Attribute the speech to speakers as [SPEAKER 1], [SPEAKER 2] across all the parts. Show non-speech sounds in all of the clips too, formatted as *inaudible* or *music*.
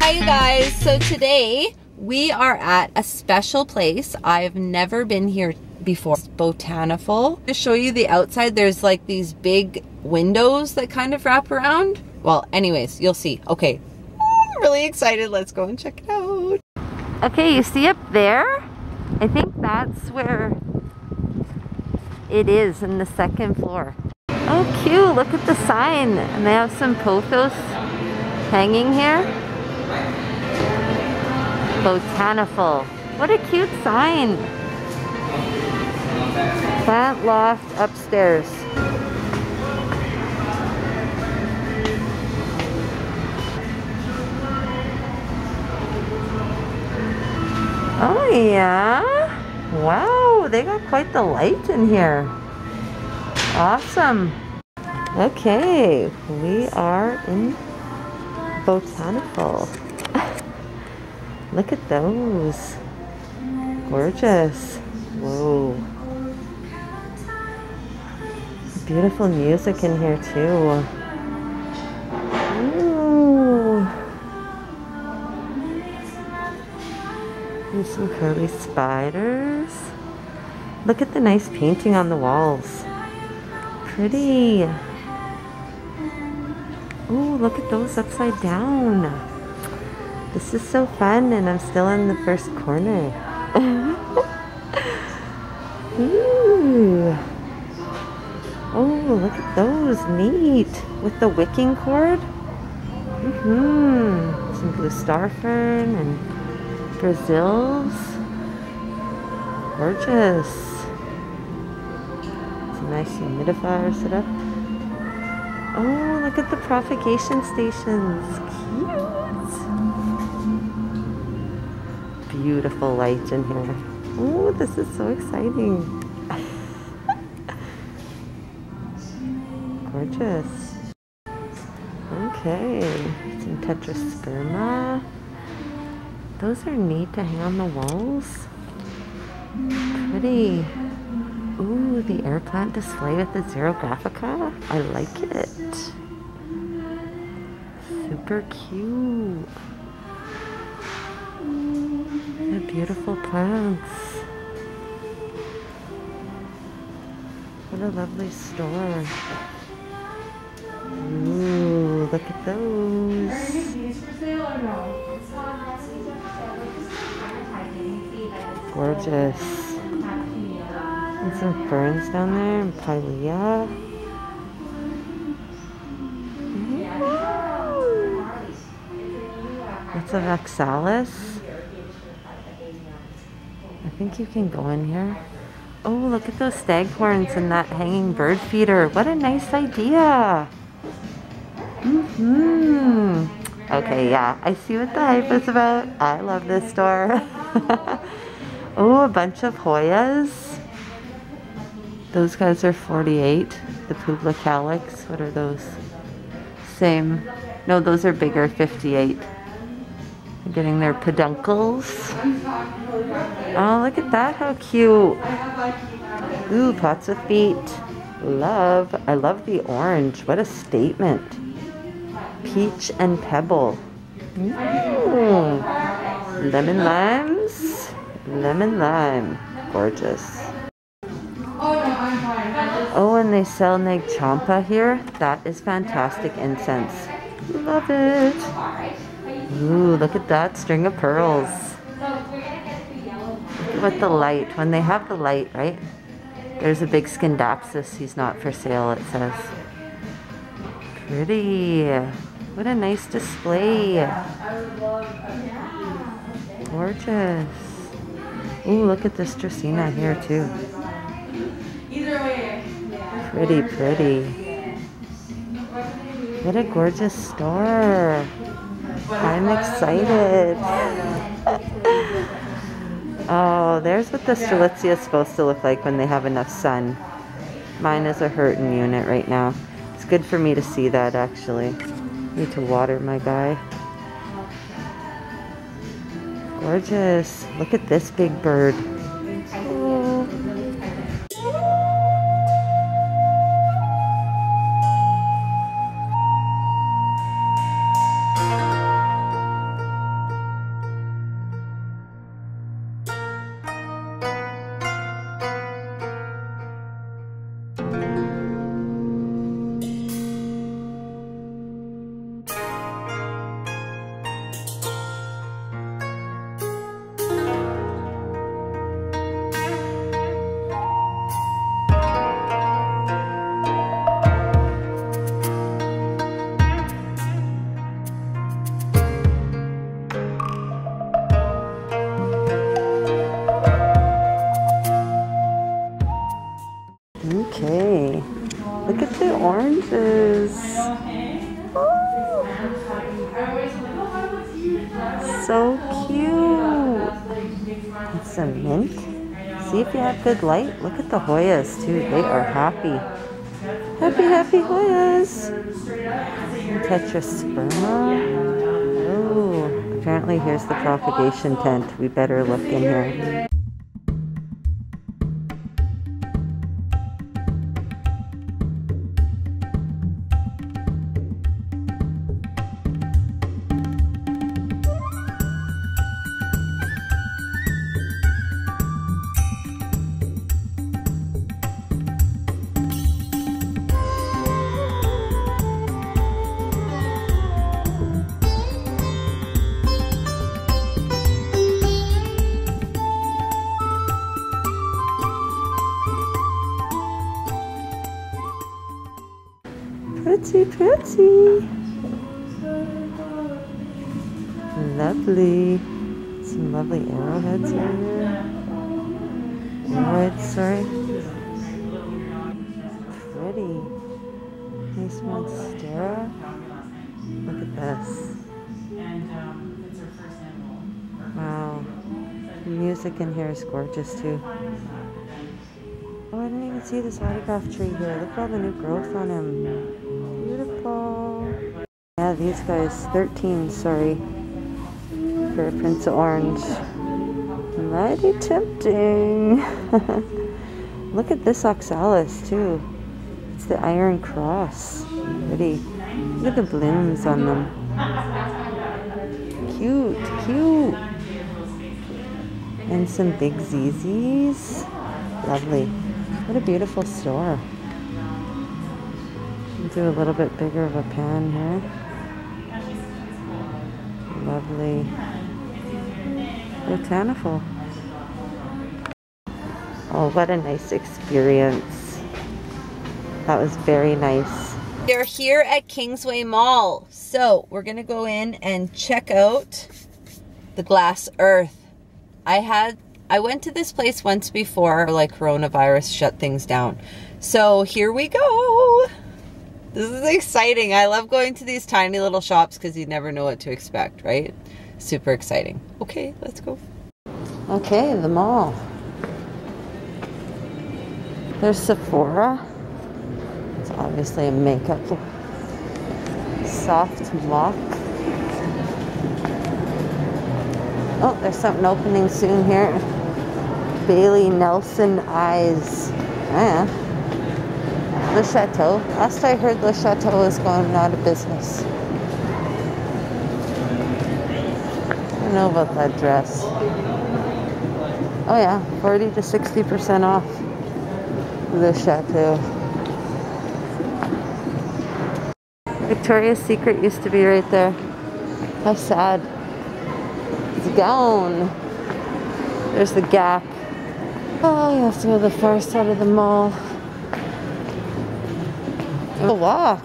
[SPEAKER 1] Hi you guys, so today we are at a special place. I've never been here before. It's Botaniful. To show you the outside, there's like these big windows that kind of wrap around. Well, anyways, you'll see. Okay, I'm really excited. Let's go and check it out. Okay, you see up there? I think that's where it is in the second floor. Oh, cute. Look at the sign. And they have some pothos hanging here. Botaniful. What a cute sign. Plant loft upstairs. Oh yeah. Wow, they got quite the light in here. Awesome. Okay, we are in Botaniful. *laughs* Look at those. Gorgeous. Whoa. Beautiful music in here too. Ooh. And some curly spiders. Look at the nice painting on the walls. Pretty. Ooh, look at those upside down. This is so fun and I'm still in the first corner. *laughs* Ooh. Oh, look at those. Neat. With the wicking cord. Mm-hmm. Some blue star fern and Brazils. Gorgeous. Nice humidifier set up. Oh, look at the propagation stations. Cute. Beautiful light in here. Oh, this is so exciting. *laughs* Gorgeous. Okay, some tetrasperma. Those are neat to hang on the walls. Pretty. Ooh, the air plant display with the Zero Xerographica. I like it. Super cute. The beautiful plants. What a lovely store. Ooh, look at those. Gorgeous. And some ferns down there and pilea. Lots a oxalis. I think you can go in here. Oh, look at those staghorns and that hanging bird feeder. What a nice idea. Mm-hmm. Okay, yeah, I see what the hype is about. I love this store. *laughs* oh, a bunch of Hoyas. Those guys are 48. The Pubicalyx, what are those? Same. No, those are bigger, 58. They're getting their peduncles. Oh, look at that, how cute. Ooh, pots of feet. Love. I love the orange. What a statement. Peach and pebble. Mm. Lemon limes. Lemon lime. Gorgeous. And they sell Nag Champa here. That is fantastic incense. Love it. Ooh, look at that string of pearls. With the light. When they have the light, right? There's a big Scindapsus. He's not for sale, it says. Pretty. What a nice display. Gorgeous. Ooh, look at this Dracaena here too. Pretty, pretty. What a gorgeous store. I'm excited. *laughs* oh, there's what the Strelitzia is supposed to look like when they have enough sun. Mine is a hurting unit right now. It's good for me to see that actually. Need to water my guy. Gorgeous. Look at this big bird. So cute. It's some mint. See if you have good light. Look at the Hoyas too. They are happy. Happy, happy Hoyas. Tetrasperma. Oh, apparently here's the propagation tent. We better look in here. Pretty. Lovely. Some lovely arrowheads here. Arrowheads, sorry. Pretty. Nice monstera. Look at this. Wow. The music in here is gorgeous too. Oh, I didn't even see this autograph tree here. Look at all the new growth on him. These guys, 13, sorry, for Prince of Orange. Mighty tempting. *laughs* Look at this oxalis too. It's the Iron Cross. Pretty. Look at the blooms on them. Cute, cute. And some big ZZs. Lovely. What a beautiful store do a little bit bigger of a pan here. Lovely. Botaniful. Oh, what a nice experience. That was very nice.
[SPEAKER 2] We're here at Kingsway Mall. So we're gonna go in and check out the glass earth. I had I went to this place once before like coronavirus shut things down. So here we go. This is exciting. I love going to these tiny little shops because you never know what to expect, right? Super exciting. Okay, let's go.
[SPEAKER 1] Okay, the mall. There's Sephora. It's obviously a makeup soft mock. Oh, there's something opening soon here. Bailey Nelson Eyes. Yeah. Le Chateau. Last I heard, Le Chateau is going out of business. I don't know about that dress. Oh yeah, 40 to 60% off Le Chateau. Victoria's Secret used to be right there. How sad. It's gone. There's the gap. Oh, you have to go to the far side of the mall. A walk.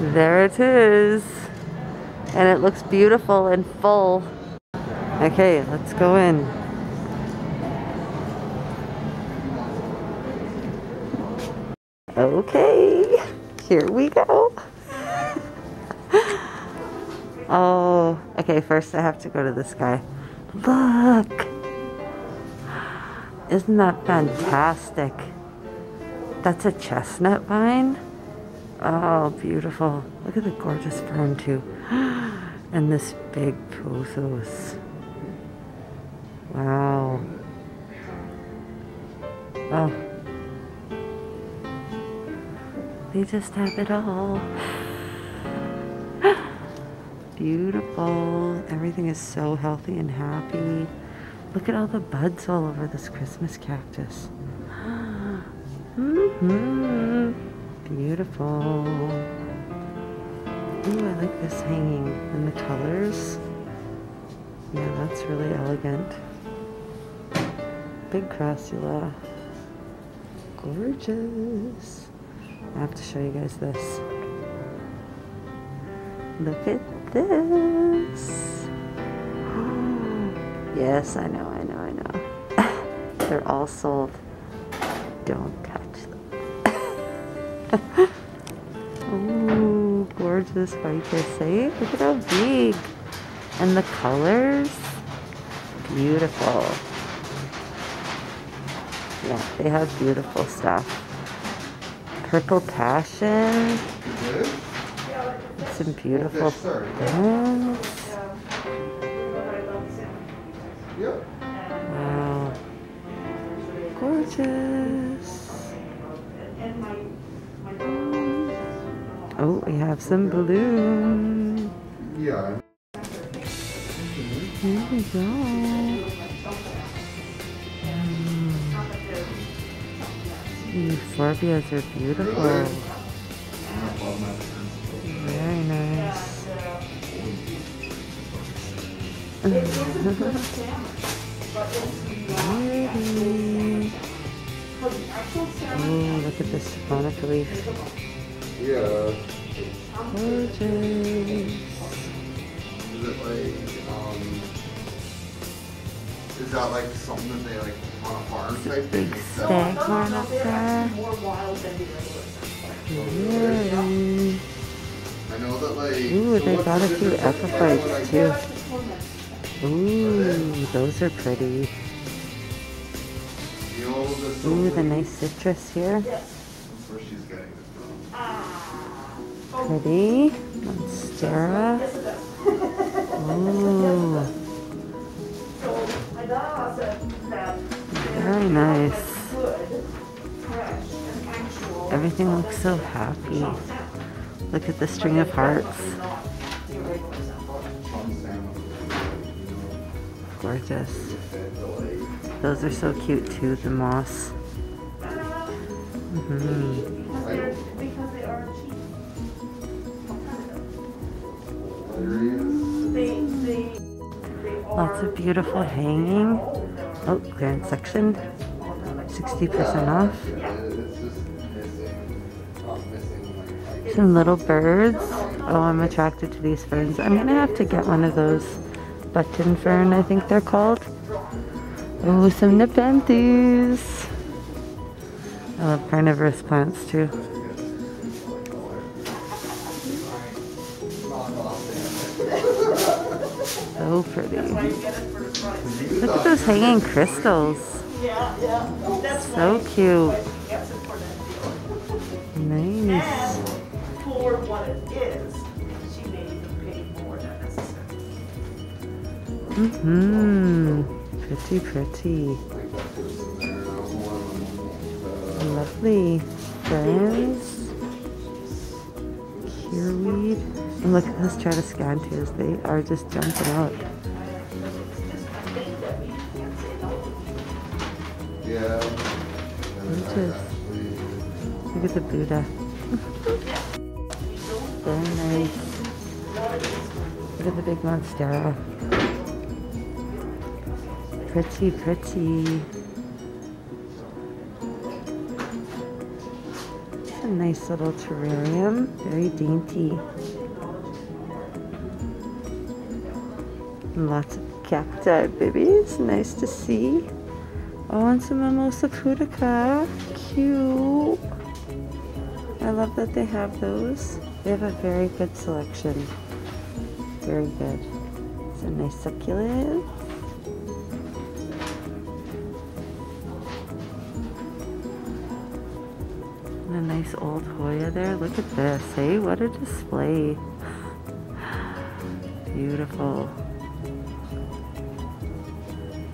[SPEAKER 1] there it is. And it looks beautiful and full. Okay, let's go in. Okay, here we go. *laughs* oh, okay, first I have to go to this guy. Look! Isn't that fantastic? That's a chestnut vine? Oh, beautiful. Look at the gorgeous fern too. *gasps* and this big pothos. Wow. Oh. They just have it all. *gasps* Beautiful. Everything is so healthy and happy. Look at all the buds all over this Christmas cactus. *gasps* mm -hmm. Beautiful. Ooh, I like this hanging and the colors. Yeah, that's really elegant. Big crassula. Gorgeous. I have to show you guys this. Look at this. Yes, I know, I know, I know. *laughs* They're all sold. Don't touch them. *laughs* Ooh, gorgeous ficus, eh? Look at how big. And the colors, beautiful. Yeah, they have beautiful stuff. Purple passion. Some beautiful things. Wow. Gorgeous. Oh, we have some balloons.
[SPEAKER 3] Yeah.
[SPEAKER 1] Here we go. Mm. Euphorbias are beautiful. Oh, look at this monica leaf.
[SPEAKER 3] Yeah.
[SPEAKER 1] Gorgeous.
[SPEAKER 3] Is it like, um, is that like something that they like on a farm type thing?
[SPEAKER 1] Big staghorn up there.
[SPEAKER 4] more wild than the regular
[SPEAKER 1] Really.
[SPEAKER 3] I know that like.
[SPEAKER 1] Ooh,
[SPEAKER 3] so
[SPEAKER 1] they got a few
[SPEAKER 3] difference between, like,
[SPEAKER 1] epiphytes too. Ooh, those are pretty. Ooh, the nice citrus here. Pretty. Monstera. Ooh, very nice. Everything looks so happy. Look at the string of hearts. Gorgeous.
[SPEAKER 3] To,
[SPEAKER 1] Those are so cute too, the moss. hmm
[SPEAKER 4] they are.
[SPEAKER 1] Lots of beautiful hanging. Oh, grand section. 60% off. Some little birds. Oh, I'm attracted to these ferns. I'm gonna have to get one of those button fern, I think they're called. Oh, some nepenthes. I love carnivorous plants too. So pretty. Look at those hanging crystals. So cute. Nice. Mm-hmm. Pretty, pretty. Lovely. Ferns. Cureweed. And look at those Tradescantias. They are just jumping out.
[SPEAKER 3] Yeah.
[SPEAKER 1] Look at the Buddha. *laughs* Very nice. Look at the big monstera. Pretty, pretty. It's a nice little terrarium. Very dainty. And lots of cacti babies. Nice to see. Oh, and some Mimosa pudica. Cute. I love that they have those. They have a very good selection. Very good. It's a nice succulent. Nice old Hoya there. Look at this, hey? What a display. Beautiful.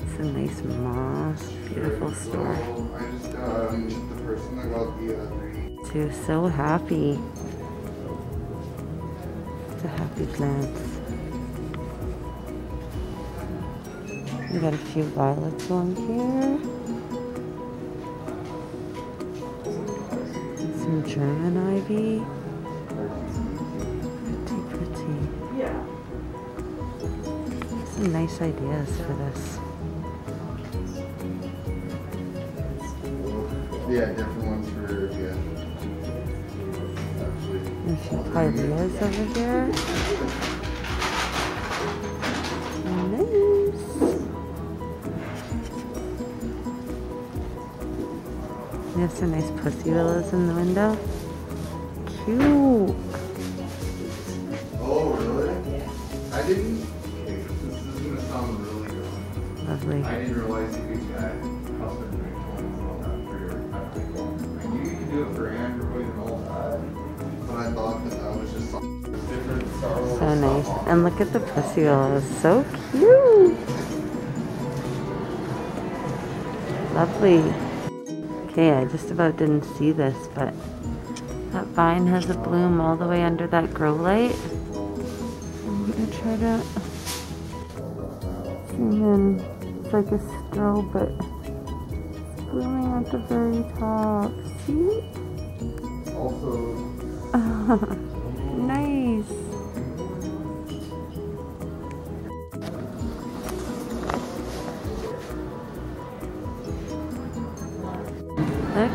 [SPEAKER 1] It's a nice moss. Beautiful store.
[SPEAKER 3] So I just, the person that got the, three.
[SPEAKER 1] too. So happy. It's a happy plant. We got a few violets on here. Some German ivy. Pretty, pretty.
[SPEAKER 4] Yeah.
[SPEAKER 1] Some nice ideas for this.
[SPEAKER 3] Yeah, different ones for, yeah. Actually.
[SPEAKER 1] And a few over here. Have some nice pussy willows in the window. cute.
[SPEAKER 3] Oh, really? I didn't. This is gonna sound really good.
[SPEAKER 1] Lovely.
[SPEAKER 3] I didn't realize you could get custom ringtones and all that for your. I knew you could do it for Android and all that, but I thought that that was just something different.
[SPEAKER 1] So nice. And look at the pussy willows. So cute. Lovely. Okay, I just about didn't see this, but that vine has a bloom all the way under that grow light. I'm gonna try to zoom in. It's like a strobe, but it's blooming at the very top. See?
[SPEAKER 3] Also, *laughs*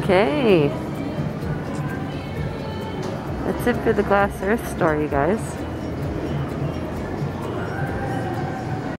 [SPEAKER 1] Okay. That's it for the Glass Earth store, you guys.